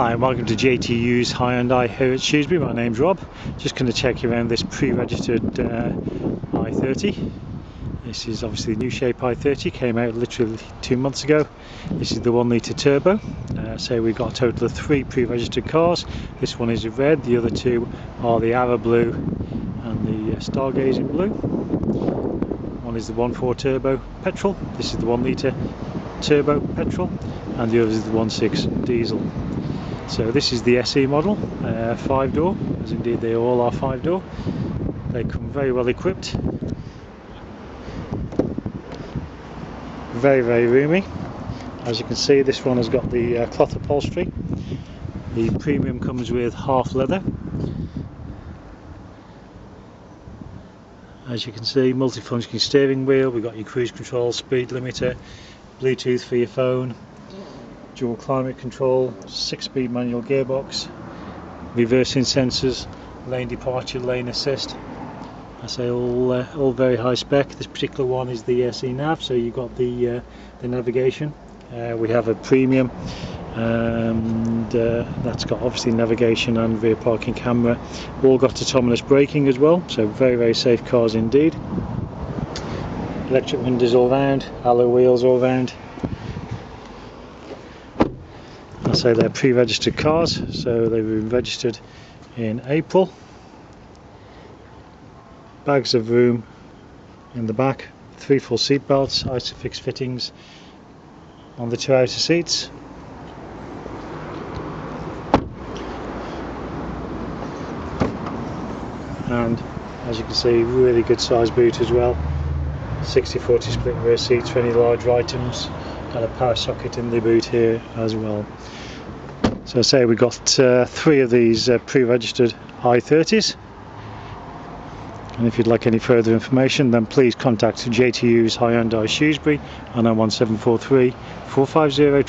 Hi welcome to JT Hughes Hyundai here at Shrewsbury. My name's Rob. Just going to check around this pre-registered uh, i30. This is obviously the new shape i30, came out literally two months ago. This is the one litre turbo. Uh, so we've got a total of three pre-registered cars. This one is red, the other two are the Ara Blue and the uh, Stargazing Blue. One is the 1.4 turbo petrol, this is the 1 litre turbo petrol and the other is the 1.6 diesel. So this is the SE model, uh, five door, as indeed they all are five door. They come very well equipped. Very, very roomy. As you can see, this one has got the uh, cloth upholstery. The premium comes with half leather. As you can see, multifunctioning steering wheel, we've got your cruise control, speed limiter, Bluetooth for your phone, dual climate control, six speed manual gearbox, reversing sensors, lane departure, lane assist. I say all uh, all very high spec. This particular one is the SE nav, so you've got the uh, the navigation. Uh, we have a premium, and uh, that's got obviously navigation and rear parking camera. All got autonomous braking as well, so very very safe cars indeed. Electric windows all round, alloy wheels all round. I say they're pre-registered cars, so they were registered in April. Bags of room in the back, three full seat belts, Isofix fittings on the two outer seats. And as you can see, really good size boot as well. 60-40 split rear seats for any large items. Got a power socket in the boot here as well. So say we've got uh, three of these uh, pre-registered i30s and if you'd like any further information then please contact JT Hughes Hyundai Shrewsbury on 01743 450